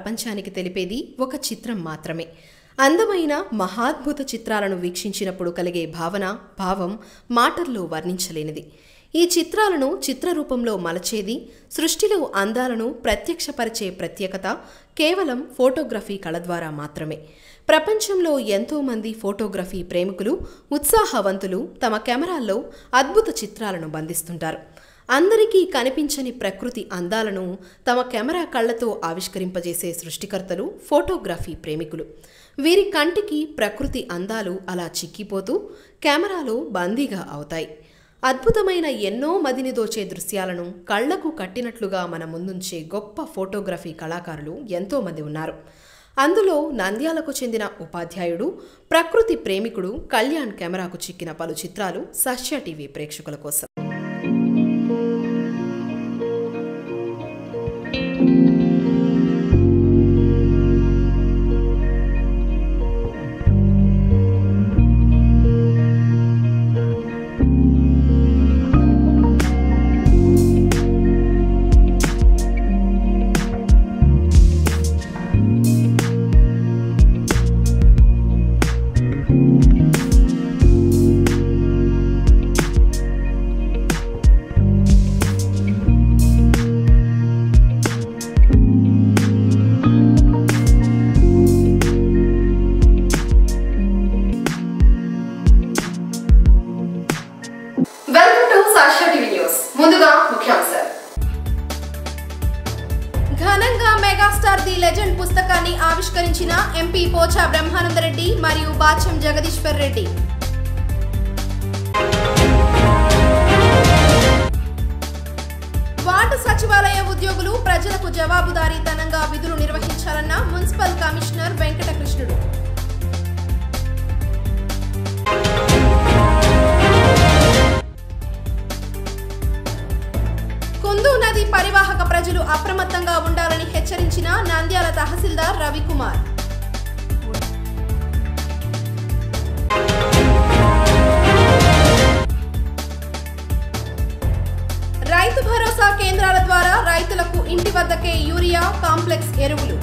ప్రపంచానికి తెలిపేది ఒక చిత్రం మాత్రమే. అందమైన మహాద్భుత చిత్రాలను వీక్షించినప్పుడు కలిగే భావన భావం మాటల్లో వర్ణించలేనిది. ఈ చిత్రాలను చిత్రరూపంలో మలచేది సృష్టిలో అందాలను ప్రత్యక్షపరిచే ప్రత్యేకత కేవలం ఫోటోగ్రఫీ కళ ద్వారా మాత్రమే. ప్రపంచంలో ఎంతో మంది ఫోటోగ్రఫీ ప్రేమికులు ఉత్సాహవంతులు తమ కెమెరాల్లో అద్భుత చిత్రాలను బంధిస్తుంటారు. అందరికీ కనిపించని ప్రకృతి అందాలను తమ కెమెరా కళ్ళతో ఆవిష్కరింపజేసే సృష్టికర్తలు ఫోటోగ్రఫీ ప్రేమికులు. వీరి కంటికి ప్రకృతి అందాలు అలా చిక్కిపోతూ కెమెరాలో బందీగా అవుతాయి. అద్భుతమైన ఎన్నో మదిని దోచే దృశ్యాలను కళ్ళకు కట్టినట్లుగా మన ముందుంచే గొప్ప ఫోటోగ్రఫీ కళాకారులు ఎంతోమంది ఉన్నారు. అందులో నంద్యాలకు చెందిన ఉపాధ్యాయుడు ప్రకృతి ప్రేమికుడు కళ్యాణ్ కెమెరాకు చిక్కిన పలు చిత్రాలు సహ్య టీవీ ప్రేక్షకుల కోసం. హెచ్చరించిన నంద్యాల తహసీల్దార్ రవికుమార్. రైతు భరోసా కేంద్రాల ద్వారా రైతులకు ఇంటి వద్దకే యూరియా కాంప్లెక్స్ ఎరువులు.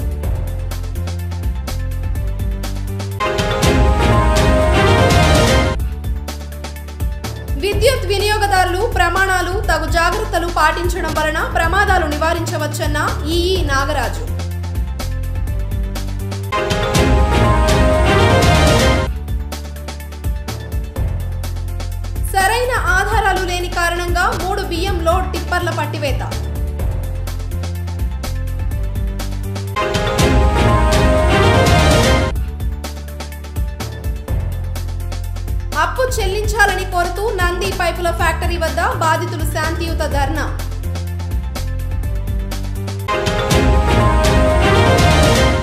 విద్యుత్ వినియోగదారులు ప్రమాణాలు తగు జాగ్రత్తలు పాటించడం వలన ప్రమాదాలు నివారించవచ్చన్న ఈఈ నాగరాజు. పట్టివేత. అప్పు చెల్లించాలని కోరుతూ నంది పైపుల ఫ్యాక్టరీ వద్ద బాధితులు శాంతియుత ధర్నా.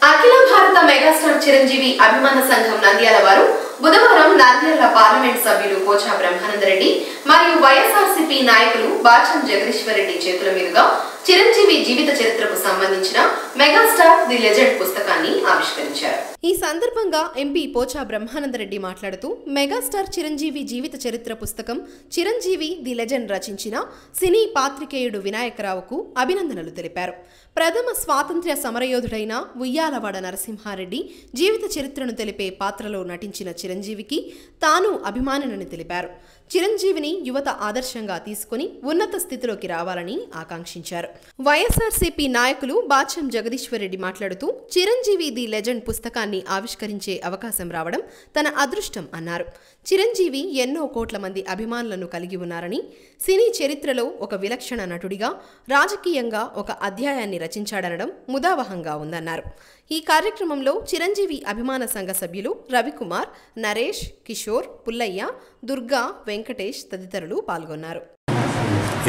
అఖిల భారత మెగాస్టార్ చిరంజీవి అభిమాన సంఘం నంద్యాల వారు బుధవారం నంద్యాల పార్లమెంట్ సభ్యులు పోచా బ్రహ్మానందరెడ్డి మరియు వైఎస్ఆర్సీపీ నాయకులు బాచం జగదీశ్వరరెడ్డి చేతుల మీదుగా చిరంజీవి జీవిత చరిత్రకు సంబంధించిన మెగాస్టార్ ది లెజెండ్ పుస్తకాన్ని ఆవిష్కరించారు. ఈ సందర్భంగా ఎంపీ పోచా బ్రహ్మానందరెడ్డి మాట్లాడుతూ మెగాస్టార్ చిరంజీవి జీవిత చరిత్ర పుస్తకం చిరంజీవి ది లెజెండ్ రచించిన సినీ పాత్రికేయుడు వినాయకరావుకు అభినందనలు తెలిపారు. ప్రథమ స్వాతంత్ర్య సమరయోధుడైన ఉయ్యాలవాడ నరసింహారెడ్డి జీవిత చరిత్రను తెలిపే పాత్రలో నటించిన చిరంజీవికి తాను అభిమానులని తెలిపారు. చిరంజీవిని యువత ఆదర్శంగా తీసుకుని ఉన్నత స్థితిలోకి రావాలని ఆకాంక్షించారు. వైఎస్ఆర్సీపీ నాయకులు బాచం జగదీశ్వరరెడ్డి మాట్లాడుతూ చిరంజీవి ది లెజెండ్ పుస్తకాన్ని ఆవిష్కరించే అవకాశం రావడం తన అదృష్టం అన్నారు. చిరంజీవి ఎన్నో కోట్ల మంది అభిమానులను కలిగి ఉన్నారని సినీ చరిత్రలో ఒక విలక్షణ నటుడిగా రాజకీయంగా ఒక అధ్యాయాన్ని రచించాడనడం ముదావహంగా ఉందన్నారు. ఈ కార్యక్రమంలో చిరంజీవి అభిమాన సంఘ సభ్యులు రవికుమార్ నరేష్ కిషోర్ పుల్లయ్య దుర్గా వెంకటేష్ తదితరులు పాల్గొన్నారు.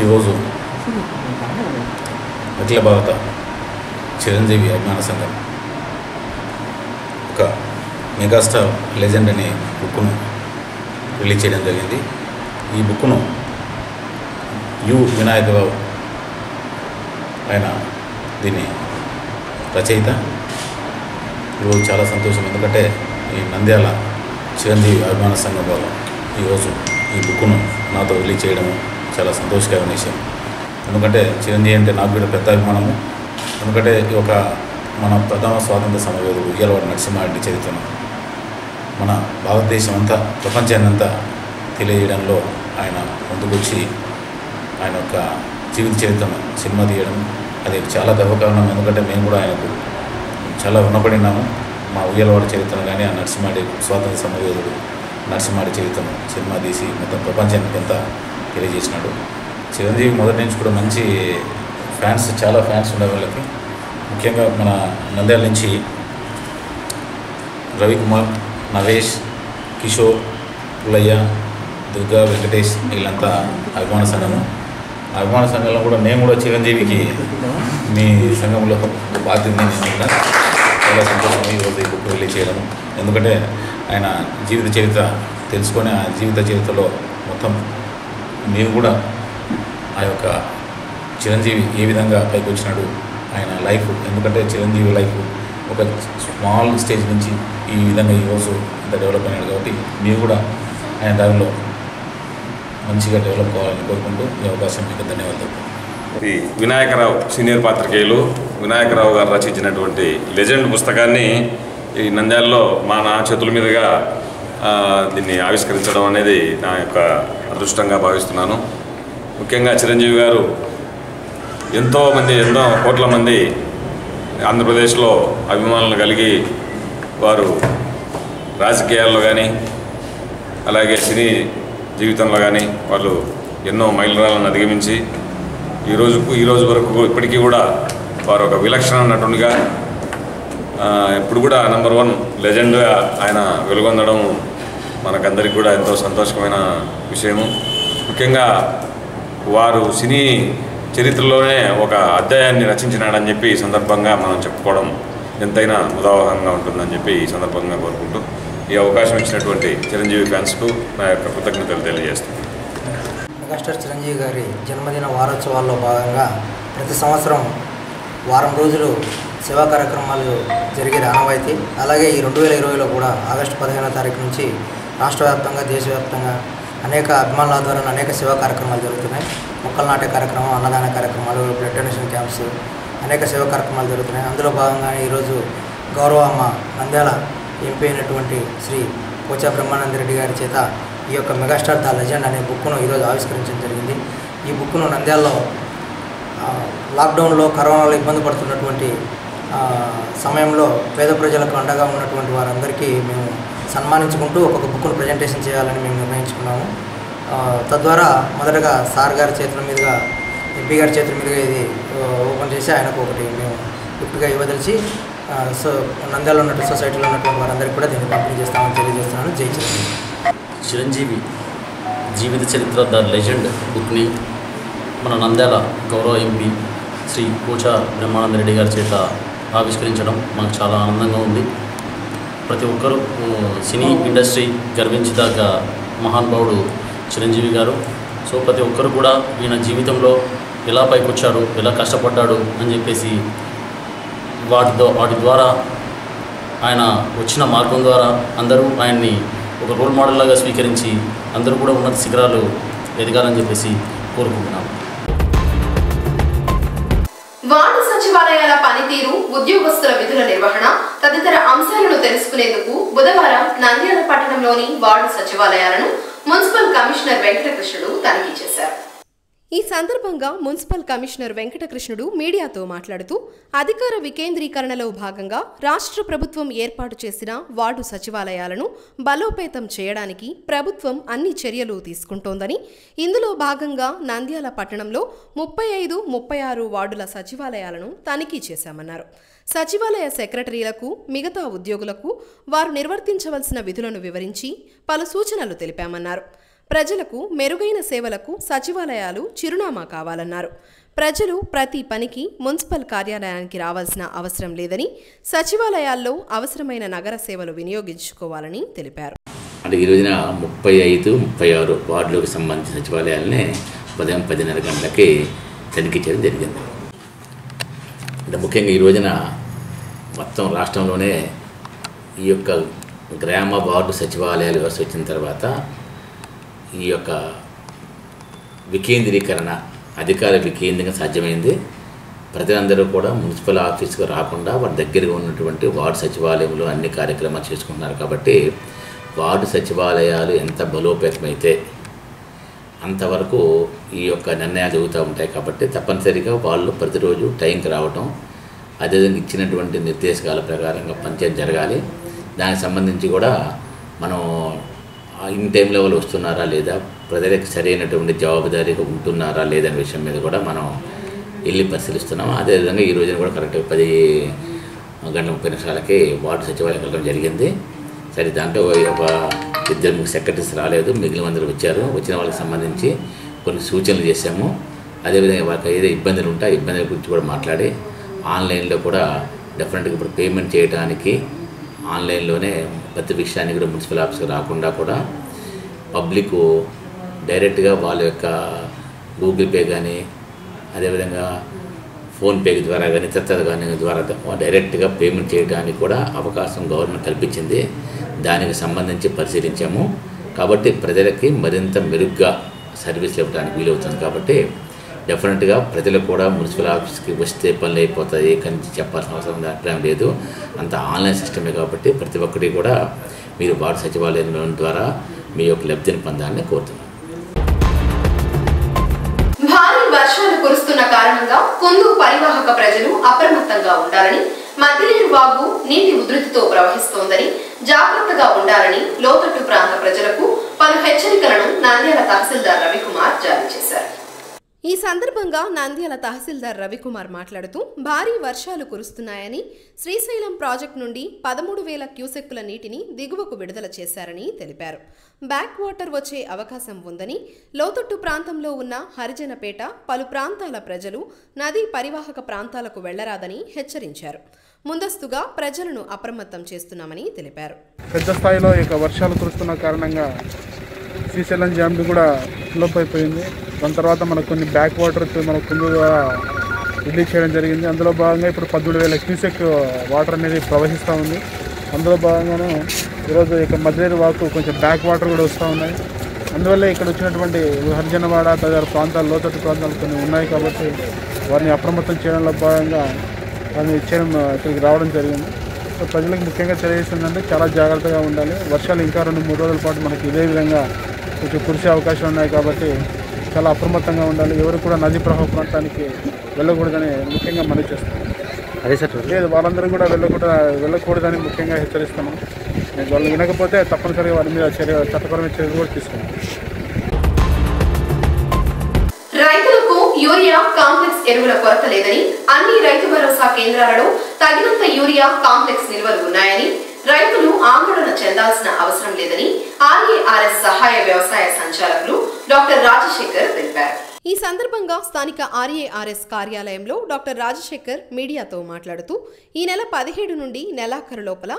ఈరోజు అఖిల భారత చిరంజీవి అభిమాన సంఘం ఒక మెగాస్టార్ లెజెండ్ అనే బుక్ను రిలీజ్ చేయడం జరిగింది. ఈ బుక్ను యు వినాయకరావు ఆయన దీని రచయిత. ఈరోజు చాలా సంతోషం. ఎందుకంటే ఈ నంద్యాల చిరంజీవి అభిమాన సంఘం వారు ఈరోజు ఈ బుక్ను నాతో రిలీజ్ చేయడము చాలా సంతోషకరమైన విషయం. ఎందుకంటే చిరంజీవి అంటే నాకు కూడా పెద్ద అభిమానము. ఎందుకంటే ఈ ఒక మన ప్రధాన స్వాతంత్ర సమరయోధుడు ఉయ్యాలవాడు నరసింహారెడ్డి చరిత్రను మన భారతదేశం అంతా ప్రపంచాన్ని అంతా తెలియజేయడంలో ఆయన ముందుకొచ్చి ఆయన యొక్క జీవిత చరిత్రను సినిమా తీయడం అది చాలా గర్వకారణం. ఎందుకంటే మేము కూడా ఆయనకు చాలా రుణపడినాము. మా ఉయ్యలవాడి చరిత్రను కానీ ఆ నర్సింహాడి స్వాతంత్ర సమయోధుడు నర్సింహాడి చరిత్రను సినిమా తీసి మొత్తం ప్రపంచానికి అంతా తెలియజేసినాడు. చిరంజీవి మొదటి నుంచి కూడా మంచి ఫ్యాన్స్ చాలా ఫ్యాన్స్ ఉండే వాళ్ళకి. ముఖ్యంగా మన నంద్యాల నుంచి రవికుమార్ నరేష్ కిషోర్ పుల్లయ్య దుర్గా వెంకటేష్ వీళ్ళంతా అభిమాన సంఘము. అభిమాన సంఘంలో కూడా నేను కూడా చిరంజీవికి మీ సంఘంలో బాధ్యత నేను చాలా సంతోషం ఈరోజు ఈ బుక్ రిలీజ్ చేయడం ఎందుకంటే ఆయన జీవిత చరిత్ర తెలుసుకొని ఆ జీవిత చరిత్రలో మొత్తం మేము కూడా ఆ యొక్క చిరంజీవి ఏ విధంగా పైకి వచ్చినాడు ఆయన లైఫ్ ఎందుకంటే చిరంజీవి లైఫ్ ఒక స్మాల్ స్టేజ్ నుంచి ఈ విధంగా ఈరోజు ఇంత డెవలప్ అయినాడు కాబట్టి మీరు కూడా ఆయన దానిలో మంచిగా డెవలప్ కావాలని కోరుకుంటూ ఈ అవకాశం మీకు ధన్యవాదాలు. ఈ వినాయకరావు సీనియర్ పాత్రికేయులు వినాయకరావు గారు రచించినటువంటి లెజెండ్ పుస్తకాన్ని ఈ నంద్యాలలో మా నా చేతుల మీదుగా దీన్ని ఆవిష్కరించడం అనేది నా యొక్క అదృష్టంగా భావిస్తున్నాను. ముఖ్యంగా చిరంజీవి గారు ఎంతో మంది ఎన్నో కోట్ల మంది ఆంధ్రప్రదేశ్లో అభిమానులు కలిగి వారు రాజకీయాల్లో కానీ అలాగే సినీ జీవితంలో కానీ వాళ్ళు ఎన్నో మైలురాలను అధిగమించి ఈరోజుకు ఈరోజు వరకు ఇప్పటికీ కూడా వారు ఒక విలక్షణ నటునిగా ఇప్పుడు కూడా నెంబర్ వన్ లెజెండ్గా ఆయన వెలుగొందడం మనకందరికి కూడా ఎంతో సంతోషమైన విషయము. ముఖ్యంగా వారు సినీ చరిత్రలోనే ఒక అధ్యాయాన్ని రచించినాడని చెప్పి ఈ సందర్భంగా మనం చెప్పుకోవడం ఎంతైనా ఉదాహరణగా ఉంటుందని చెప్పి ఈ సందర్భంగా కోరుకుంటూ ఈ అవకాశం ఇచ్చినటువంటి చిరంజీవి ఫ్యాన్స్కు నా యొక్క కృతజ్ఞతలు తెలియజేస్తున్నాను. మెగాస్టార్ చిరంజీవి గారి జన్మదిన వారోత్సవాల్లో భాగంగా ప్రతి సంవత్సరం వారం రోజులు సేవా కార్యక్రమాలు జరిగే ఆనవాయితీ అలాగే ఈ రెండు వేల ఇరవైలో కూడా ఆగస్టు పదిహేనో తారీఖు నుంచి రాష్ట్ర వ్యాప్తంగా దేశవ్యాప్తంగా అనేక అభిమానుల ఆధ్వర్యంలో అనేక సేవా కార్యక్రమాలు జరుగుతున్నాయి. మొక్కలు నాటే కార్యక్రమం అన్నదాన కార్యక్రమాలు బ్లడ్ డొనేషన్ క్యాంప్స్ అనేక సేవా కార్యక్రమాలు జరుగుతున్నాయి. అందులో భాగంగా ఈరోజు గౌరవ అమ్మ నంద్యాల ఎంపీ అయినటువంటి శ్రీ పోచా బ్రహ్మానంద రెడ్డి గారి చేత ఈ యొక్క మెగాస్టార్ ద లెజెండ్ అనే బుక్ను ఈరోజు ఆవిష్కరించడం జరిగింది. ఈ బుక్ను నంద్యాలలో లాక్డౌన్లో కరోనాలో ఇబ్బంది పడుతున్నటువంటి సమయంలో పేద ప్రజలకు అండగా ఉన్నటువంటి వారందరికీ మేము సన్మానించుకుంటూ ఒక్కొక్క బుక్ను ప్రజెంటేషన్ చేయాలని మేము నిర్ణయించుకున్నాము. తద్వారా మొదటగా సార్ గారి చేతుల మీదుగా ఎంపీ గారి చేతుల మీదుగా ఇది ఓపెన్ చేసి ఆయనకు ఒకటి మేము గిఫ్ట్గా ఇవ్వదలిచి సో నంద్యాలలో ఉన్నటువంటి సొసైటీలో ఉన్నటువంటి వారందరికీ కూడా దీన్ని పంపిణీ చేస్తామని తెలియజేస్తున్నాను. జై చిరంజీవి జీవిత చరిత్ర ద లెజెండ్ బుక్ని మన నంద్యాల గౌరవ ఎంపీ శ్రీ పూచా బ్రహ్మానంద రెడ్డి గారి చేత ఆవిష్కరించడం మాకు చాలా ఆనందంగా ఉంది. ప్రతి ఒక్కరూ సినీ ఇండస్ట్రీ గర్వించదగ్గ మహానుభావుడు చిరంజీవి గారు. సో ప్రతి ఒక్కరు కూడా ఈయన జీవితంలో ఎలా పైకొచ్చాడు ఎలా కష్టపడ్డాడు అని చెప్పేసి వాటితో వాటి ద్వారా ఆయన వచ్చిన మార్గం ద్వారా అందరూ ఆయన్ని ఒక రోల్ మోడల్ లాగా స్వీకరించి అందరూ కూడా ఉన్నత శిఖరాలు ఎదగాలని చెప్పేసి కోరుకుంటున్నాం వార్డు సచివాలయాల పనితీరు ఉద్యోగస్తుల విధుల నిర్వహణ తదితర అంశాలను తెలుసుకునేందుకు బుధవారం నంద్యాల పట్టణంలోని వార్డు సచివాలయాలను మున్సిపల్ కమిషనర్ వెంకటకృష్ణుడు తనిఖీ చేశారు. ఈ సందర్భంగా మున్సిపల్ కమిషనర్ వెంకటకృష్ణుడు మీడియాతో మాట్లాడుతూ అధికార వికేంద్రీకరణలో భాగంగా రాష్ట్ర ప్రభుత్వం ఏర్పాటు చేసిన వార్డు సచివాలయాలను బలోపేతం చేయడానికి ప్రభుత్వం అన్ని చర్యలు తీసుకుంటోందని ఇందులో భాగంగా నంద్యాల పట్టణంలో ముప్పై ఐదు ముప్పై ఆరు వార్డుల సచివాలయాలను తనిఖీ చేశామన్నారు. సచివాలయ సెక్రటరీలకు మిగతా ఉద్యోగులకు వారు నిర్వర్తించవలసిన విధులను వివరించి పలు సూచనలు తెలిపామన్నారు. ప్రజలకు మెరుగైన సేవలకు సచివాలయాలు చిరునామా కావాలన్నారు. ప్రజలు ప్రతి పనికి మున్సిపల్ కార్యాలయానికి రావాల్సిన అవసరం లేదని సచివాలయాల్లో అవసరమైన నగర సేవలు వినియోగించుకోవాలని తెలిపారు. అంటే ఈ రోజున ముప్పై ఐదు ముప్పై ఆరు వార్డులకు సంబంధించిన సచివాలయాలనే ఉదయం పదిన్నర గంటలకి తనిఖీ చేయడం జరిగింది. అంటే ముఖ్యంగా ఈ రోజున మొత్తం రాష్ట్రంలోనే ఈ యొక్క గ్రామ వార్డు సచివాలయాలు వ్యవస్థ వచ్చిన తర్వాత ఈ యొక్క వికేంద్రీకరణ అధికార వికేంద్రీకరణ సాధ్యమైంది. ప్రజలందరూ కూడా మున్సిపల్ ఆఫీస్కి రాకుండా వారి దగ్గరగా ఉన్నటువంటి వార్డు సచివాలయంలో అన్ని కార్యక్రమాలు చేసుకుంటున్నారు కాబట్టి వార్డు సచివాలయాలు ఎంత బలోపేతమైతే అంతవరకు ఈ యొక్క నిర్ణయాలు జరుగుతూ ఉంటాయి కాబట్టి తప్పనిసరిగా వాళ్ళు ప్రతిరోజు టైంకి రావటం అదేవిధంగా ఇచ్చినటువంటి నిర్దేశకాల ప్రకారంగా పనిచేయడం జరగాలి. దానికి సంబంధించి కూడా మనం ఇన్ టైంలో వాళ్ళు వస్తున్నారా లేదా? ప్రజలకు సరైనటువంటి జవాబుదారీగా ఉంటున్నారా లేదనే విషయం మీద కూడా మనం వెళ్ళి పరిశీలిస్తున్నాం. అదేవిధంగా ఈ రోజున కూడా కరెక్ట్గా పది గంటల ముప్పై నిమిషాలకి వార్డు సచివాలయం వెళ్ళడం జరిగింది. సరే దాంట్లో ఒక ఇద్దరు సెక్రటరీస్ రాలేదు. మిగిలిన అందరూ వచ్చారు. వచ్చిన వాళ్ళకి సంబంధించి కొన్ని సూచనలు చేశాము. అదేవిధంగా వాళ్ళకి ఏదో ఇబ్బందులు ఉంటే ఆ ఇబ్బందుల గురించి కూడా మాట్లాడి ఆన్లైన్లో కూడా డెఫినెట్గా ఇప్పుడు పేమెంట్ చేయడానికి ఆన్లైన్లోనే ప్రతి విషయాన్ని కూడా మున్సిపల్ ఆఫీస్కి రాకుండా కూడా పబ్లిక్ డైరెక్ట్గా వాళ్ళ యొక్క గూగుల్ పే కానీ అదేవిధంగా ఫోన్పే ద్వారా కానీ ఇతర కానీ ద్వారా డైరెక్ట్గా పేమెంట్ చేయడానికి కూడా అవకాశం గవర్నమెంట్ కల్పించింది. దానికి సంబంధించి పరిశీలించాము. కాబట్టి ప్రజలకి మరింత మెరుగ్గా సర్వీస్ ఇవ్వడానికి వీలవుతుంది కాబట్టి డెఫినెట్గా ప్రజలు కూడా మున్సిపల్ ఆఫీస్కి వస్తే పనులు అయిపోతాయి కానీ చెప్పాల్సిన అవసరం అభిప్రాయం లేదు. అంత ఆన్లైన్ సిస్టమే కాబట్టి ప్రతి ఒక్కటి కూడా మీరు వార్డు సచివాలయం ద్వారా మీ యొక్క లబ్ధిని పొందాలని కోరుతున్నాను భారీ వర్షాలు కురుస్తున్న కారణంగా కుందు పరివాహక ప్రజలు అప్రమత్తంగా ఉండాలని మద్దిలేరు వాగు నీటి ఉధృతితో ప్రవహిస్తోందని జాగ్రత్తగా ఉండాలని లోతట్టు ప్రాంత ప్రజలకు పలు హెచ్చరికలను నంద్యాల తహసీల్దార్ రవికుమార్ జారీ చేశారు. ఈ సందర్భంగా నంద్యాల తహసీల్దార్ రవికుమార్ మాట్లాడుతూ భారీ వర్షాలు కురుస్తున్నాయని శ్రీశైలం ప్రాజెక్టు నుండి పదమూడు వేల క్యూసెక్కుల నీటిని దిగువకు విడుదల చేశారని తెలిపారు. బ్యాక్ వాటర్ వచ్చే అవకాశం ఉందని లోతట్టు ప్రాంతంలో ఉన్న హరిజనపేట పలు ప్రాంతాల ప్రజలు నదీ పరివాహక ప్రాంతాలకు వెళ్ళరాదని హెచ్చరించారు. ముందస్తుగా ప్రజలను అప్రమత్తం చేస్తున్నామని తెలిపారు. పెద్ద స్థాయిలో ఇక వర్షాలు కురుస్తున్న కారణంగా శ్రీశైలం డ్యామ్ కూడా ఫిల్అప్ అయిపోయింది. దాని తర్వాత మనకు కొన్ని బ్యాక్ వాటర్ మన కుందు ద్వారా రిలీజ్ చేయడం జరిగింది. అందులో భాగంగా ఇప్పుడు పద్మూడు వేల క్యూసెక్ వాటర్ అనేది ప్రవహిస్తూ ఉంది. అందులో భాగంగానే ఈరోజు ఇక మధ్యలేరు వాకు కొంచెం బ్యాక్ వాటర్ కూడా వస్తూ ఉన్నాయి. అందువల్ల ఇక్కడ వచ్చినటువంటి హరిజనవాడ తదితర ప్రాంతాలు లోతట్టు ప్రాంతాలు కొన్ని ఉన్నాయి కాబట్టి వారిని అప్రమత్తం చేయడంలో భాగంగా వారిని చేయడం ఇక్కడికి రావడం జరిగింది. సో ప్రజలకు ముఖ్యంగా తెలియజేసిందంటే చాలా జాగ్రత్తగా ఉండాలి. వర్షాలు ఇంకా రెండు మూడు రోజుల పాటు మనకి ఇదే విధంగా కొంచెం కురిసే అవకాశం ఉన్నాయి కాబట్టి చాలా అప్రమత్తంగా ఉండాలి. ఎవరు కూడా నదీ ప్రవాహ ప్రాంతానికి వెళ్ళకూడదని ముఖ్యంగా మనవి చేస్తున్నాం. అదే సార్. లేదు వాళ్ళందరూ కూడా వెళ్ళకూడదు వెళ్ళకూడదని ముఖ్యంగా హెచ్చరిస్తున్నాం. నేను వాళ్ళు వినకపోతే తప్పనిసరిగా వారి మీద చర్య చట్టపరమైన చర్యలు కూడా తీసుకున్నాం రైతులకు యూరియా కాంప్లెక్స్ ఎరువుల కొరత లేదని అన్ని రైతు భరోసా కేంద్రాలలో తగినంత యూరియా కాంప్లెక్స్ నిల్వలు ఉన్నాయని రైతులు ఆందోళన చెందాల్సిన అవసరం లేదని ఆర్ఏఆర్ఎస్ సహాయ వ్యవసాయ సంచాలకులు డాక్టర్ రాజశేఖర్ తెలిపారు. ఈ సందర్భంగా స్థానిక ఆర్ఏఆర్ఎస్ కార్యాలయంలో డాక్టర్ రాజశేఖర్ మీడియాతో మాట్లాడుతూ ఈ నెల పదిహేడు నుండి నెలాఖరు లోపల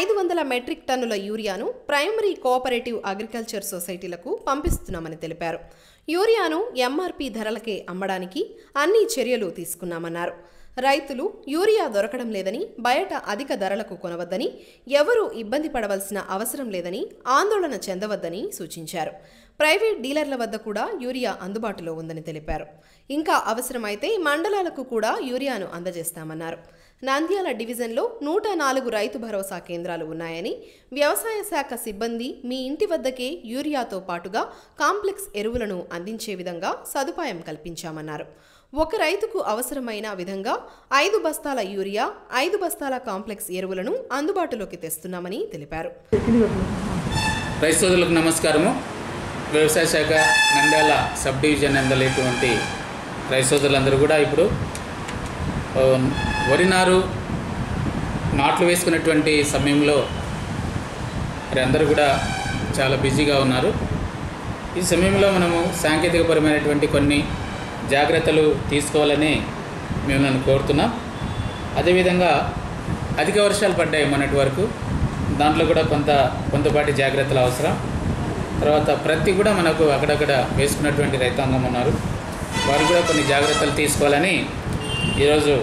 ఐదు వందల మెట్రిక్ టన్నుల యూరియాను ప్రైమరీ కోఆపరేటివ్ అగ్రికల్చర్ సొసైటీలకు పంపిస్తున్నామని తెలిపారు. యూరియాను ఎంఆర్పి ధరలకే అమ్మడానికి అన్ని చర్యలు తీసుకున్నామన్నారు. రైతులు యూరియా దొరకడం లేదని బయట అధిక ధరలకు కొనవద్దని ఎవరూ ఇబ్బంది పడవలసిన అవసరం లేదని ఆందోళన చెందవద్దని సూచించారు. ప్రైవేట్ డీలర్ల వద్ద కూడా యూరియా అందుబాటులో ఉందని తెలిపారు. ఇంకా అవసరమైతే మండలాలకు కూడా యూరియాను అందజేస్తామన్నారు. నంద్యాల డివిజన్లో నూట నాలుగు రైతు భరోసా కేంద్రాలు ఉన్నాయని వ్యవసాయ శాఖ సిబ్బంది మీ ఇంటి వద్దకే యూరియాతో పాటుగా కాంప్లెక్స్ ఎరువులను అందించే విధంగా సదుపాయం కల్పించామన్నారు. ఒక రైతుకు అవసరమైన విధంగా ఐదు బస్తాల యూరియా ఐదు బస్తాల కాంప్లెక్స్ ఎరువులను అందుబాటులోకి తెస్తున్నామని తెలిపారు. రైతు సోదరులకు నమస్కారము. వ్యవసాయ శాఖ నంద్యాల సబ్ డివిజన్ అందలేటువంటి రైతు సోదరులందరూ కూడా ఇప్పుడు వరి నారు నాట్లు వేసుకున్నటువంటి సమయంలో మరి అందరూ కూడా చాలా బిజీగా ఉన్నారు. ఈ సమయంలో మనము సాంకేతికపరమైనటువంటి కొన్ని జాగ్రత్తలు తీసుకోవాలని మేము నన్ను కోరుతున్నాం. అదేవిధంగా అధిక వర్షాలు పడ్డాయి మొన్నటి వరకు. దాంట్లో కూడా కొంత కొంతపాటి జాగ్రత్తలు అవసరం. తర్వాత ప్రతి కూడా మనకు అక్కడక్కడ వేసుకున్నటువంటి రైతాంగం ఉన్నారు. వారు కూడా కొన్ని జాగ్రత్తలు తీసుకోవాలని ఈరోజు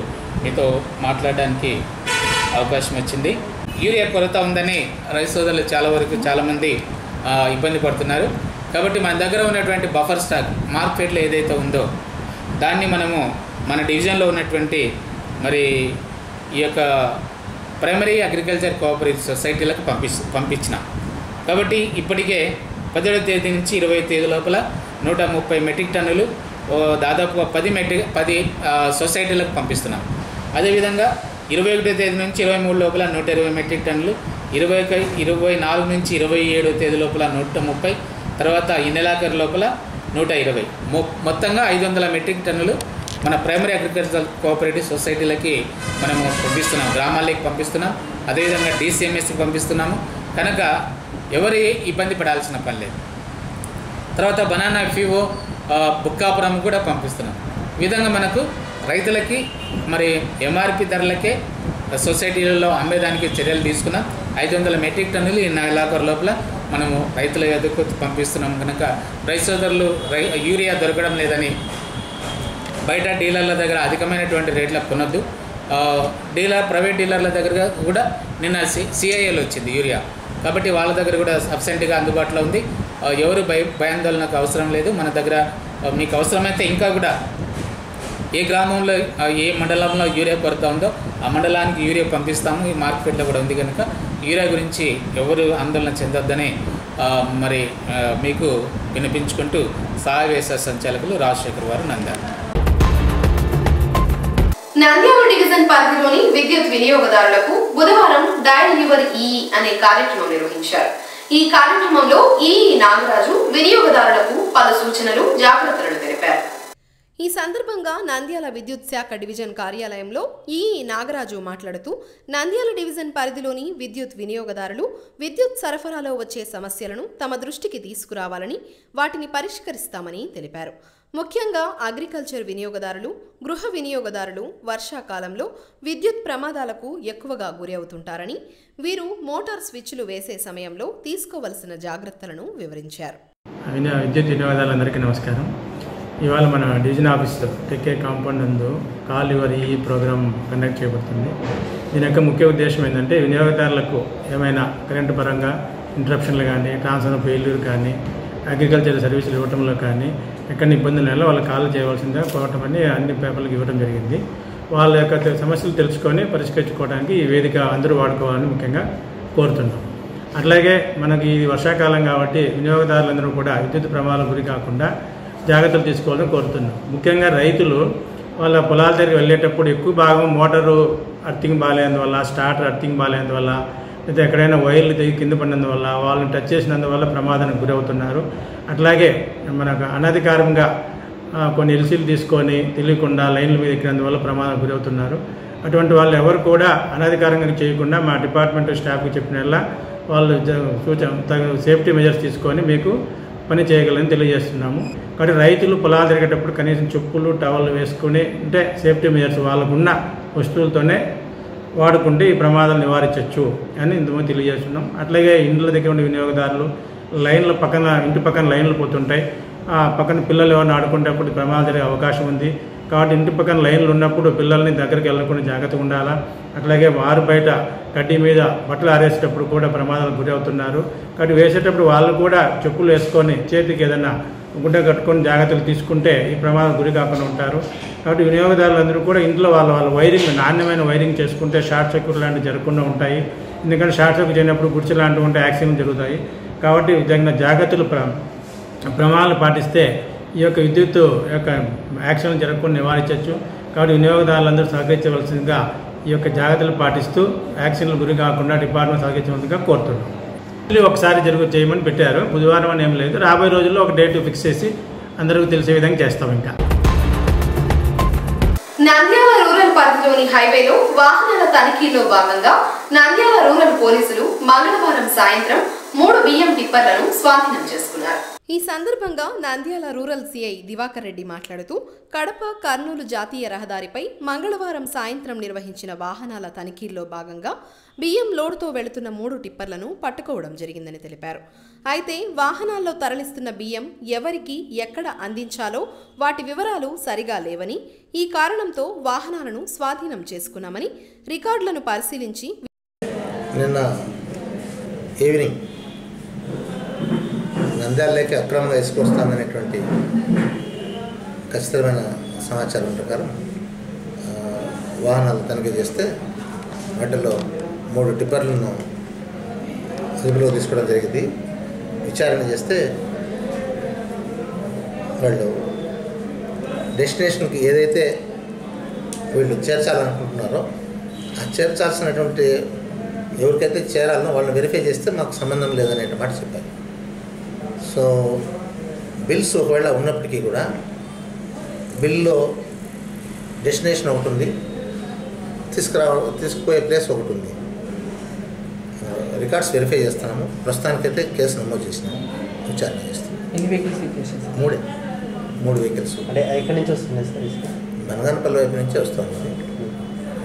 మీతో మాట్లాడడానికి అవకాశం వచ్చింది. యూరియా కొరత ఉందని రైతు సోదరులు చాలా వరకు చాలామంది ఇబ్బంది పడుతున్నారు. కాబట్టి మన దగ్గర ఉన్నటువంటి బఫర్ స్టాక్ మార్కెట్లో ఏదైతే ఉందో దాన్ని మనము మన డివిజన్లో ఉన్నటువంటి మరి ఈ యొక్క ప్రైమరీ అగ్రికల్చర్ కోఆపరేటివ్ సొసైటీలకు పంపి పంపించినాం. కాబట్టి ఇప్పటికే పదిహేడవ తేదీ నుంచి ఇరవై తేదీ లోపల నూట ముప్పై మెట్రిక్ టన్నులు ఓ దాదాపుగా పది మెట్రిక్ పది సొసైటీలకు పంపిస్తున్నాం. అదేవిధంగా ఇరవై ఒకటో తేదీ నుంచి ఇరవై మూడు లోపల నూట ఇరవై మెట్రిక్ టన్నులు ఇరవై ఒక ఇరవై నాలుగు నుంచి ఇరవై ఏడో తేదీ లోపల నూట ముప్పై తర్వాత ఈ నెలాఖరు లోపల నూట ఇరవై. మొ మొత్తంగా ఐదు వందల మెట్రిక్ టన్నులు మన ప్రైమరీ అగ్రికల్చర్ కోఆపరేటివ్ సొసైటీలకి మనము పంపిస్తున్నాం గ్రామాలకి పంపిస్తున్నాం. అదేవిధంగా డీసీఎంఎస్కి పంపిస్తున్నాము. కనుక ఎవరి ఇబ్బంది పడాల్సిన పని లేదు. తర్వాత బనానా ఫీవో బుక్కాపురం కూడా పంపిస్తున్నాం. విధంగా మనకు రైతులకి మరి ఎంఆర్పి ధరలకే సొసైటీలలో అమ్మేదానికి చర్యలు తీసుకున్నాం. ఐదు వందల మెట్రిక్ టన్నులు ఈ నెలాఖరు లోపల మనము రైతుల ఎదుర్కొ పంపిస్తున్నాం కనుక రైతు సోదరులు రై యూరియా దొరకడం లేదని బయట డీలర్ల దగ్గర అధికమైనటువంటి రేట్లకు కొనొద్దు. డీలర్ ప్రైవేట్ డీలర్ల దగ్గర కూడా నిన్న సి సిఐఎల్ వచ్చింది యూరియా. కాబట్టి వాళ్ళ దగ్గర కూడా సబ్సెంట్గా అందుబాటులో ఉంది. ఎవరు భయ భయాందోళనకు అవసరం లేదు. మన దగ్గర మీకు అవసరమైతే ఇంకా కూడా ఏ గ్రామంలో ఏ మండలంలో యూరియా కొరత ఉందో ఆ మండలానికి యూరియా పంపిస్తాము. ఈ మార్కెట్లో కూడా ఉంది కనుక యూరియా గురించి ఎవరు ఆందోళన చెందొద్దని మరి మీకు వినిపించుకుంటూ సహాయ సంచాలకులు రాజశేఖర్ వారు నందారు. నంద్యాల డివిజన్ పరిధిలోని విద్యుత్ వినియోగదారులకు బుధవారం డయల్ యువర్ ఈ అనే కార్యక్రమం నిర్వహించారు. ఈ కార్యక్రమంలో ఈ నాగరాజు వినియోగదారులకు పలు సూచనలు జాగ్రత్తలను తెలిపారు. ఈ సందర్భంగా నంద్యాల విద్యుత్ శాఖ డివిజన్ కార్యాలయంలో ఈ నాగరాజు మాట్లాడుతూ నంద్యాల డివిజన్ పరిధిలోని విద్యుత్ వినియోగదారులు విద్యుత్ సరఫరాలో వచ్చే సమస్యలను తమ దృష్టికి తీసుకురావాలని వాటిని పరిష్కరిస్తామని తెలిపారు. ముఖ్యంగా అగ్రికల్చర్ వినియోగదారులు గృహ వినియోగదారులు వర్షాకాలంలో విద్యుత్ ప్రమాదాలకు ఎక్కువగా గురి అవుతుంటారని వీరు మోటార్ స్విచ్లు వేసే సమయంలో తీసుకోవలసిన జాగ్రత్తలను వివరించారు. విద్యుత్ వినియోగదారులందరికీ నమస్కారం. ఇవాళ మన డివిజన్ ఆఫీస్లో టెక్కే కాంపౌండ్ నందు కాల్ యువర్ ఈ ప్రోగ్రామ్ కండక్ట్ చేయబడుతుంది. దీని యొక్క ముఖ్య ఉద్దేశం ఏంటంటే వినియోగదారులకు ఏమైనా కరెంటు పరంగా ఇంటరప్షన్లు కానీ ట్రాన్స్ఫర్ ఫెయిల్యూర్ కానీ అగ్రికల్చర్ సర్వీసులు ఇవ్వడంలో కానీ ఎక్కడ ఇబ్బందులు ఉన్నాయో వాళ్ళు కాల్ చేయవలసిందిగా పోవటం అని అన్ని పేపర్లకు ఇవ్వడం జరిగింది. వాళ్ళ యొక్క సమస్యలు తెలుసుకొని పరిష్కరించుకోవడానికి ఈ వేదిక అందరూ వాడుకోవాలని ముఖ్యంగా కోరుతున్నాం. అట్లాగే మనకి ఇది వర్షాకాలం కాబట్టి వినియోగదారులందరూ కూడా విద్యుత్ ప్రమాదాలకు గురి కాకుండా జాగ్రత్తలు తీసుకోవాలని కోరుతున్నాం. ముఖ్యంగా రైతులు వాళ్ళ పొలాల దగ్గరికి వెళ్ళేటప్పుడు ఎక్కువ భాగం మోటారు అర్థింగ్ బాగాలేనందువల్ల స్టార్టర్ అర్థింగ్ బాగాలేనందువల్ల లేదా ఎక్కడైనా వైర్లు తెగి కింద పడినందువల్ల వాళ్ళని టచ్ చేసినందువల్ల ప్రమాదానికి గురవుతున్నారు. అట్లాగే మనకు అనధికారంగా కొన్ని ఎల్సీలు తీసుకొని తెలియకుండా లైన్ల మీద ఎక్కినందువల్ల ప్రమాదానికి గురవుతున్నారు. అటువంటి వాళ్ళు ఎవరు కూడా అనధికారంగా చేయకుండా మా డిపార్ట్మెంట్ స్టాఫ్కి చెప్పినల్లా వాళ్ళు సూచన తగిన సేఫ్టీ మెజర్స్ తీసుకొని మీకు పని చేయగలని తెలియజేస్తున్నాము. కాబట్టి రైతులు పొలాలు తిరిగేటప్పుడు కనీసం చెప్పులు టవల్ వేసుకుని అంటే సేఫ్టీ మెజర్స్ వాళ్ళకున్న వస్తువులతోనే వాడుకుంటే ఈ ప్రమాదాలు నివారించవచ్చు అని ఇంతమంది తెలియజేస్తున్నాం. అట్లాగే ఇండ్ల దగ్గర ఉండే వినియోగదారులు లైన్ల పక్కన ఇంటి పక్కన లైన్లు పోతుంటాయి. ఆ పక్కన పిల్లలు ఎవరైనా ఆడుకుంటే అప్పుడు ప్రమాదం జరిగే అవకాశం ఉంది. కాబట్టి ఇంటి పక్కన లైన్లు ఉన్నప్పుడు పిల్లల్ని దగ్గరికి వెళ్ళకుండా జాగ్రత్తగా ఉండాలా? అట్లాగే వారు బయట కడ్డీ మీద బట్టలు ఆరేసేటప్పుడు కూడా ప్రమాదాలకు గురి అవుతున్నారు. కాబట్టి వేసేటప్పుడు వాళ్ళు కూడా చెప్పులు వేసుకొని చేతికి ఏదైనా గుడ్డ కట్టుకొని జాగ్రత్తలు తీసుకుంటే ఈ ప్రమాదం గురి కాకుండా ఉంటారు. కాబట్టి వినియోగదారులందరూ కూడా ఇంట్లో వాళ్ళ వాళ్ళ వైరింగ్ నాణ్యమైన వైరింగ్ చేసుకుంటే షార్ట్ సర్క్యూట్ లాంటివి జరగకుండా ఉంటాయి. ఎందుకంటే షార్ట్ సర్క్యూట్ చేయనప్పుడు గుడిచి లాంటివి ఉంటే యాక్సిడెంట్ జరుగుతాయి. కాబట్టి తగిన జాగ్రత్తలు ప్ర ప్రమాణాలు పాటిస్తే ఈ యొక్క విద్యుత్ యొక్క యాక్సిడెంట్ జరగకుండా నివారించవచ్చు. కాబట్టి వినియోగదారులందరూ సహకరించవలసిందిగా ఈ యొక్క జాగ్రత్తలు పాటిస్తూ యాక్సిడెంట్లు గురి కాకుండా డిపార్ట్మెంట్ సహకరించవలసిందిగా కోరుతున్నాం. ఒకసారి జరుగు చేయమని పెట్టారు. బుధవారం అని ఏం లేదు. రాబోయే రోజుల్లో ఒక డేట్ ఫిక్స్ చేసి అందరికీ తెలిసే విధంగా చేస్తాం ఇంకా. నంద్యాల రూరల్ పరిధిలోని హైవేలో వాహనాల తనిఖీల్లో భాగంగా నంద్యాల రూరల్ పోలీసులు మంగళవారం సాయంత్రం మూడు బియ్యం టిప్పర్లను స్వాధీనం చేసుకున్నారు. ఈ సందర్భంగా నంద్యాల రూరల్ సిఐ దివాకర్ రెడ్డి మాట్లాడుతూ కడప కర్నూలు జాతీయ రహదారిపై మంగళవారం సాయంత్రం నిర్వహించిన వాహనాల తనిఖీల్లో భాగంగా బియ్యం లోడుతో వెళుతున్న మూడు టిప్పర్లను పట్టుకోవడం జరిగిందని తెలిపారు. అయితే వాహనాల్లో తరలిస్తున్న బియ్యం ఎవరికి ఎక్కడ అందించాలో వాటి వివరాలు సరిగా లేవని ఈ కారణంతో వాహనాలను స్వాధీనం చేసుకున్నామని రికార్డులను పరిశీలించి నిన్న ఈవినింగ్ నంద్యాలలోకి అక్రమంగా ఇసుకొస్తామనేటువంటి ఖచ్చితమైన సమాచారం ప్రకారం వాహనాలు తనిఖీ చేస్తే వాటిలో మూడు టిప్పర్లను అదుపులోకి తీసుకోవడం జరిగింది. విచారణ చేస్తే వాళ్ళు డెస్టినేషన్కి ఏదైతే వీళ్ళు చేర్చాలనుకుంటున్నారో ఆ చేర్చాల్సినటువంటి ఎవరికైతే చేరాలనో వాళ్ళని వెరిఫై చేస్తే మాకు సంబంధం లేదనే మాట చెప్పారు. సో బిల్స్ ఒకవేళ ఉన్నప్పటికీ కూడా బిల్లో డెస్టినేషన్ ఒకటి ఉంది. తీసుకురా తీసుకుపోయే ప్లేస్ ఒకటి ఉంది. రికార్డ్స్ వెరిఫై చేస్తున్నాము. ప్రస్తుతానికైతే కేసు నమోదు చేసినాము విచారణ చేస్తాం ఎన్ని వెహికల్స్ మూడే. మూడు వెహికల్స్. అంటే ఎక్కడి నుంచి వస్తుంది బనగానపల్లి వైపు నుంచి వస్తుంది.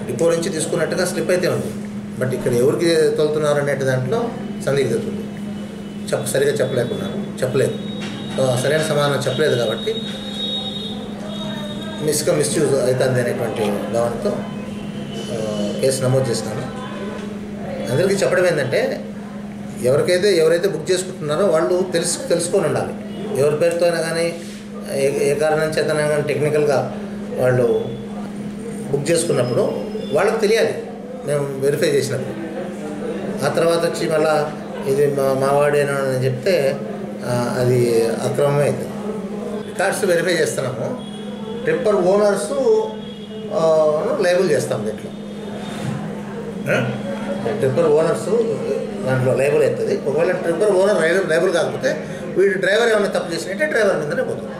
డిపో నుంచి తీసుకున్నట్టుగా స్లిప్ అయితే ఉంది. బట్ ఇక్కడ ఎవరికి తోలుతున్నారు అనే దాంట్లో సందిగ్ధత ఉంది. చెప్ప సరిగా చెప్పలేకున్నాను చెప్పలేదు. సరైన సమాధానం చెప్పలేదు కాబట్టి మిస్గా మిస్యూజ్ అవుతుంది అనేటువంటి భావనతో కేసు నమోదు చేసినాను అందరికీ చెప్పడం ఏంటంటే ఎవరికైతే ఎవరైతే బుక్ చేసుకుంటున్నారో వాళ్ళు తెలుసు తెలుసుకొని ఉండాలి. ఎవరి పేరుతో అయినా కానీ ఏ ఏ కారణం చేతనైనా కానీ టెక్నికల్గా వాళ్ళు బుక్ చేసుకున్నప్పుడు వాళ్ళకి తెలియాలి. మేము వెరిఫై చేసినప్పుడు. ఆ తర్వాత వచ్చి మళ్ళీ ఇది మా మావాడేనా అని చెప్తే అది అక్రమమే రికార్డ్స్ వెరిఫై చేస్తున్నాము. టెంపర్ ఓనర్స్ లేబుల్ చేస్తాం దీంట్లో. టెంపర్ ఓనర్స్ దాంట్లో లేబుల్ అవుతుంది. ఒకవేళ టెంపర్ ఓనర్ లేబుల్ కాకపోతే వీడు డ్రైవర్ ఏమైనా తప్పు చేసినట్టే డ్రైవర్ మీదనే పోతుంది.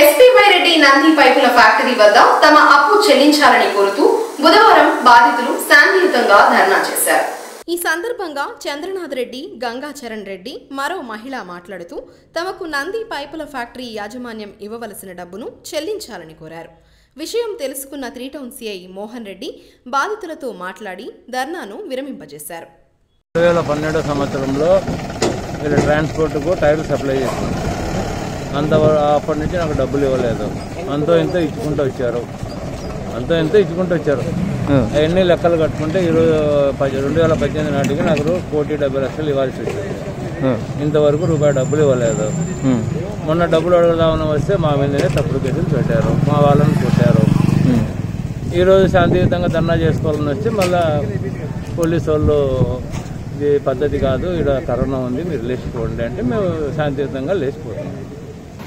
ఎస్పీవై రెడ్డి నంది పైపుల ఫ్యాక్టరీ వద్ద తమ అప్పు చెల్లించాలని కోరుతూ బుధవారం బాధితులు శాంతియుతంగా ధర్నా చేశారు. ఈ సందర్భంగా చంద్రనాథ్ రెడ్డి గంగాచరణ్ రెడ్డి మరో మహిళ మాట్లాడుతూ తమకు నంది పైపుల ఫ్యాక్టరీ యాజమాన్యం ఇవ్వవలసిన డబ్బును చెల్లించాలని కోరారు. విషయం తెలుసుకున్న three town CI Mohan Reddy బాధితులతో మాట్లాడి ధర్నాను విరమింపజేశారు. రెండు వేల పన్నెండో సంవత్సరంలో వీళ్ళు ట్రాన్స్పోర్ట్కు టైర్లు సప్లై చేశారు. అంత అప్పటి నుంచి నాకు డబ్బులు ఇవ్వలేదు. అంతో ఇంతో ఇచ్చుకుంటూ వచ్చారు. అంతో ఇంతో ఇచ్చుకుంటూ వచ్చారు. అవన్నీ లెక్కలు కట్టుకుంటే ఈరోజు పది రెండు వేల పద్దెనిమిది నాటికి నాకు కోటి డెబ్బై లక్షలు ఇవ్వాల్సి వచ్చింది. ఇంతవరకు రూపాయి డబ్బులు ఇవ్వలేదు. మొన్న డబ్బులు అడుగుదామని వస్తే మా మీదనే తప్పుడు కేసులు పెట్టారు. మా వాళ్ళని కొట్టారు. ఈరోజు శాంతియుతంగా ధర్నా చేసుకోవాలని వచ్చి మళ్ళా పోలీసు వాళ్ళు ఇది పద్ధతి కాదు ఇక్కడ కరోనా ఉంది మీరు లేచిపోండి అంటే మేము శాంతియుతంగా లేచిపోతాం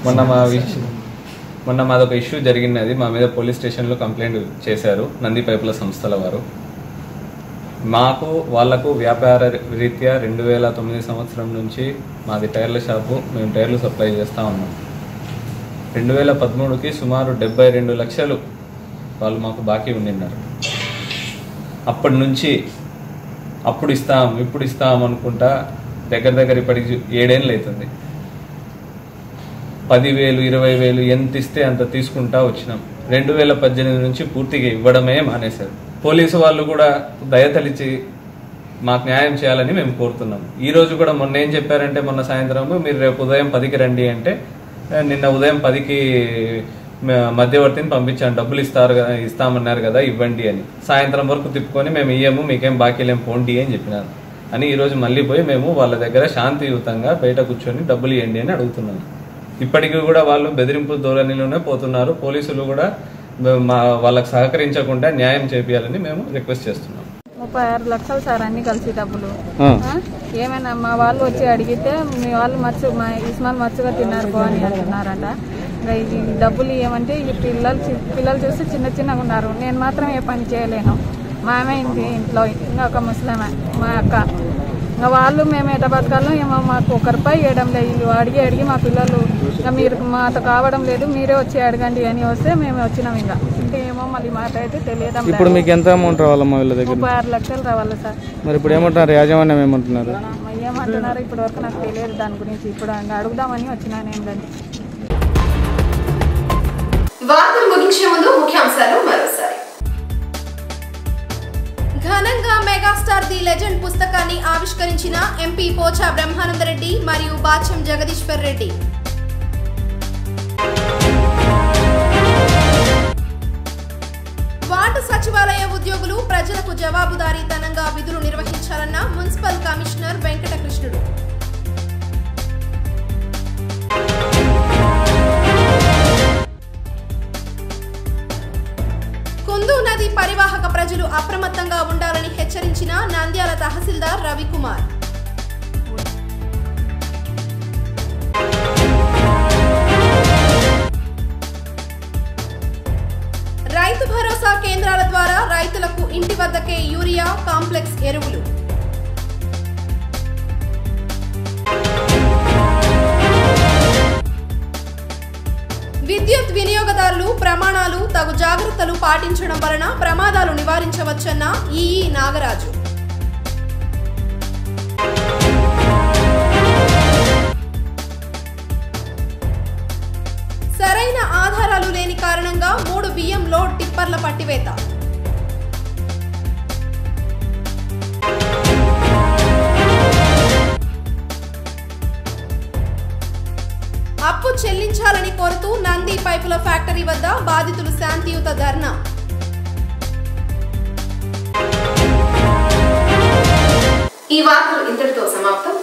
మొన్న మా విష- మొన్న మాదొక ఇష్యూ జరిగినది. మా మీద పోలీస్ స్టేషన్లో కంప్లైంట్ చేశారు నంది పైపుల సంస్థల వారు. మాకు వాళ్ళకు వ్యాపార రీత్యా రెండు వేల తొమ్మిది సంవత్సరం నుంచి మాది టైర్ల షాపు. మేము టైర్లు సప్లై చేస్తూ ఉన్నాం. రెండు వేల పదమూడుకి సుమారు డెబ్బై రెండు లక్షలు వాళ్ళు మాకు బాకీ ఉండిన్నారు. అప్పటి నుంచి అప్పుడు ఇస్తాం ఇప్పుడు ఇస్తాం అనుకుంటా దగ్గర దగ్గర ఇప్పటికి ఏడేళ్ళు అవుతుంది పదివేలు ఇరవై వేలు ఎంత ఇస్తే అంత తీసుకుంటా వచ్చినాం. రెండు వేల పద్దెనిమిది నుంచి పూర్తిగా ఇవ్వడమే మానేశారు. పోలీసు వాళ్ళు కూడా దయతలిచి మాకు న్యాయం చేయాలని మేము కోరుతున్నాం. ఈ రోజు కూడా మొన్న ఏం చెప్పారంటే మొన్న సాయంత్రం మీరు రేపు ఉదయం పదికి రండి అంటే నిన్న ఉదయం పదికి మధ్యవర్తిని పంపించాను. డబ్బులు ఇస్తారు కదా ఇస్తామన్నారు కదా ఇవ్వండి అని. సాయంత్రం వరకు తిప్పుకొని మేము ఇయ్యము మీకేం బాకీలేం పోండి అని చెప్పినారు. అని ఈరోజు మళ్ళీ పోయి మేము వాళ్ళ దగ్గర శాంతియుతంగా బయట కూర్చొని డబ్బులు ఇవ్వండి అని అడుగుతున్నాను. ఇప్పటికీ కూడా వాళ్ళు బెదిరింపు ధోరణిలోనే పోతున్నారు. పోలీసులు కూడా మా వాళ్ళకి సహకరించకుండా న్యాయం చేపియాలని మేము రిక్వెస్ట్ చేస్తున్నాం. ముప్పై ఆరు లక్షలు సార్ అన్ని కలిసి డబ్బులు? ఏమైనా మా వాళ్ళు వచ్చి అడిగితే మీ వాళ్ళు మచ్చు మా ఇస్మాల్ మచ్చుగా తిన్నారు బో అని అంటున్నారంట. ఈ డబ్బులు ఏమంటే ఈ పిల్లలు చి- పిల్లలు చూస్తే చిన్న చిన్నగా ఉన్నారు. నేను మాత్రం ఏ పని చేయలేను. మా ఆమె ఇంటి ఇంట్లో ఇంకా ఒక ముస్లిమే మా అక్క. ఇంకా వాళ్ళు మేము ఎట బతకాలో ఏమో మాకు ఒక రూపాయి ఇవ్వడం లేదు. అడిగి అడిగి మా పిల్లలు ఇంకా మీరు మాతో కావడం లేదు మీరే వచ్చి అడగండి అని వస్తే మేము వచ్చినాం ఇంకా. ఇంకా ఏమో మళ్ళీ మాట అయితే తెలియడం లేదు. ఇప్పుడు మీకు ఎంత అమౌంట్ రావాలమ్మా వీళ్ళ దగ్గర? ముప్పై ఆరు లక్షలు రావాలి సార్. మరి ఇప్పుడు ఏమంటున్నారు? యాజమాన్యం ఏమంటున్నారు? ఏమంటున్నారు? ఇప్పటి వరకు నాకు తెలియదు దాని గురించి. ఇప్పుడు అడుగుదామని వచ్చినాను ఏంటంటే వార్తలు ముగించే ముందు ముఖ్యాంశాలు మరోసారి. ఘనంగా మెగాస్టార్ ది లెజెండ్ పుస్తకాన్ని ఆవిష్కరించిన ఎంపీ పోచా బ్రహ్మానందరెడ్డి మరియు బాచం జగదీశ్వర్ రెడ్డి. వార్డు సచివాలయ ఉద్యోగులు ప్రజలకు జవాబుదారీతనంగా విధులు నిర్వహించాలన్న మున్సిపల్ కమిషనర్ వెంకటకృష్ణుడు. నది పరివాహక ప్రజలు అప్రమత్తంగా ఉండాలని హెచ్చరించిన నంద్యాల తహసీల్దార్ రవికుమార్. రైతు భరోసా కేంద్రాల ద్వారా రైతులకు ఇంటి వద్దకే యూరియా కాంప్లెక్స్ ఎరువులు. విద్యుత్ వినియోగదారులు ప్రమాణాలు తగు జాగ్రత్తలు పాటించడం వలన ప్రమాదాలు నివారించవచ్చన్న ఈఈ నాగరాజు. సరైన ఆధారాలు లేని కారణంగా మూడు బియ్యం లోడ్ టిప్పర్ల పట్టివేత. పైపుల ఫ్యాక్టరీ వద్ద బాధితులు శాంతియుత ధర్నా. ఈ వార్తలు ఇంతటితో సమాప్తం.